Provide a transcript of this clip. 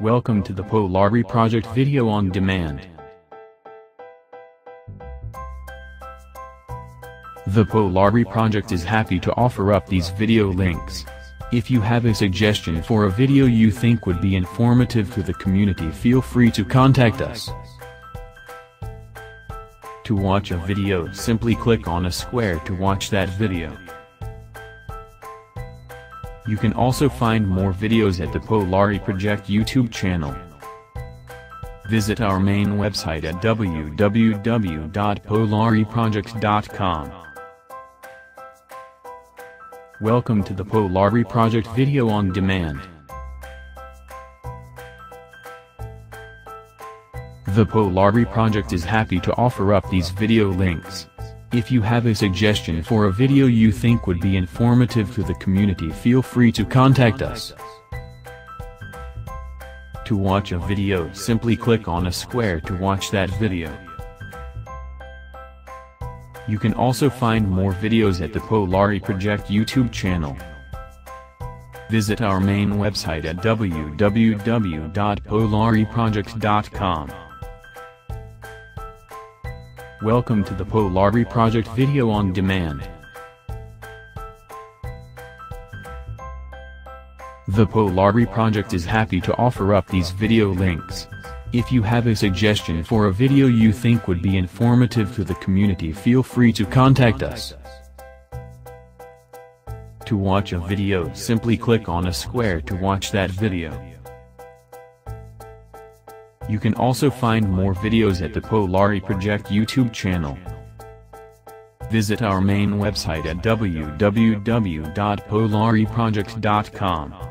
Welcome to the Polari Project Video on Demand. The Polari Project is happy to offer up these video links. If you have a suggestion for a video you think would be informative to the community feel free to contact us. To watch a video simply click on a square to watch that video. You can also find more videos at the Polari Project YouTube channel. Visit our main website at www.polariproject.com. Welcome to the Polari Project Video on Demand. The Polari Project is happy to offer up these video links. If you have a suggestion for a video you think would be informative to the community feel free to contact us. To watch a video simply click on a square to watch that video. You can also find more videos at the Polari Project YouTube channel. Visit our main website at www.polariproject.com. Welcome to the Polari Project Video on Demand. The Polari Project is happy to offer up these video links. If you have a suggestion for a video you think would be informative to the community feel free to contact us. To watch a video simply click on a square to watch that video. You can also find more videos at the Polari Project YouTube channel. Visit our main website at www.polariproject.com.